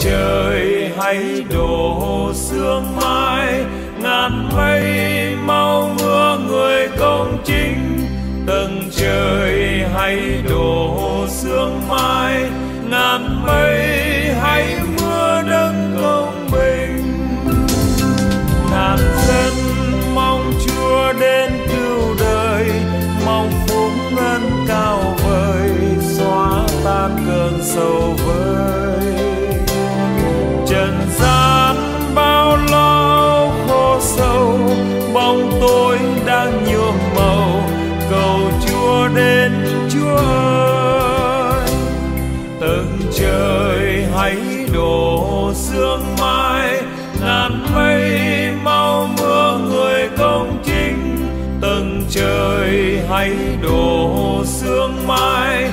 trời hãy đổ sương mai ngàn mây mau mưa người công chính. Tầng trời hãy đổ sương mai ngàn mây hãy mưa đất công bình. Ngàn dân mong chúa đến cứu đời, mong phúc ngân cao vời, xóa tan cơn sầu vơi trần gian bao lo khổ sâu, bóng tối đang nhuộm màu. Cầu chúa đến, chúa ơi, tầng trời hãy đổ sương mai. Ngàn mây mau mưa người công chính. Tầng trời hãy đổ sương mai.